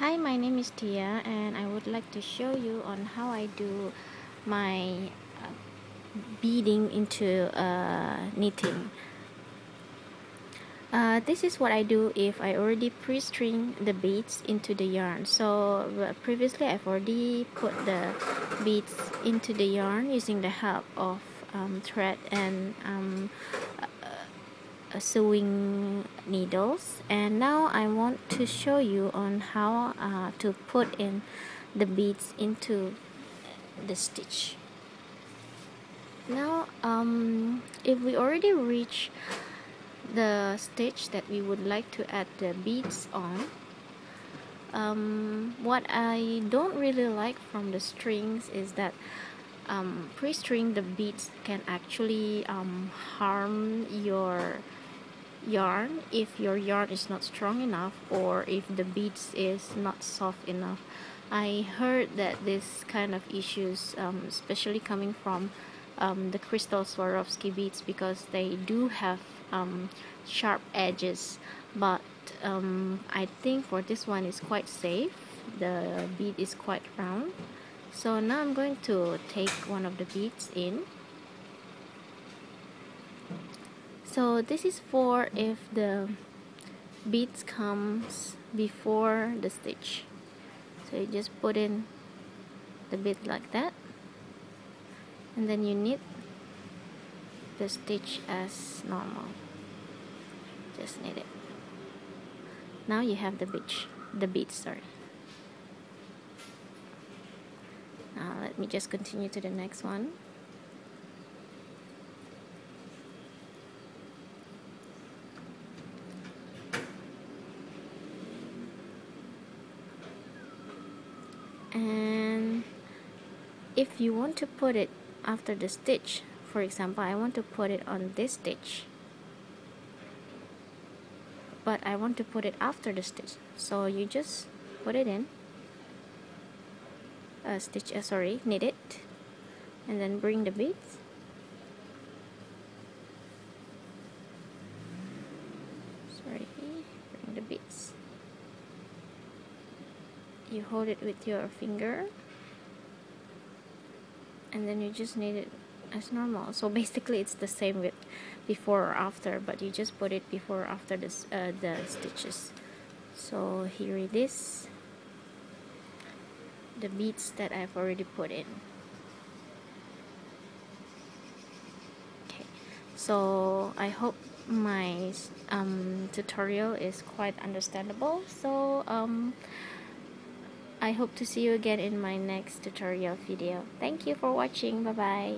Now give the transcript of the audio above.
Hi, my name is Tia and I would like to show you on how I do my uh, beading into uh, knitting. Uh, this is what I do if I already pre-string the beads into the yarn. So uh, previously I've already put the beads into the yarn using the help of um, thread and um, sewing needles. And now I want to show you on how uh, to put in the beads into the stitch. Now um, if we already reach the stitch that we would like to add the beads on um, what I don't really like from the strings is that um, pre-string the beads can actually um, harm your yarn if your yarn is not strong enough or if the beads is not soft enough. I heard that this kind of issues um, especially coming from um, the crystal Swarovski beads because they do have um, sharp edges. But um, I think for this one is quite safe. The bead is quite round. So now I'm going to take one of the beads in so this is for if the beads comes before the stitch. So you just put in the bead like that. And then you knit the stitch as normal. Just knit it. Now you have the beach the bead sorry. Now let me just continue to the next one and if you want to put it after the stitch for example I want to put it on this stitch but I want to put it after the stitch. So you just put it in uh, stitch uh, sorry knit it and then bring the beads. Sorry bring the beads you hold it with your finger and then you just knit it as normal. So basically it's the same with before or after but you just put it before or after this, uh, the stitches. So here it is. The beads that I've already put in. Okay. So I hope my um, tutorial is quite understandable. So um, I hope to see you again in my next tutorial video. Thank you for watching. Bye bye.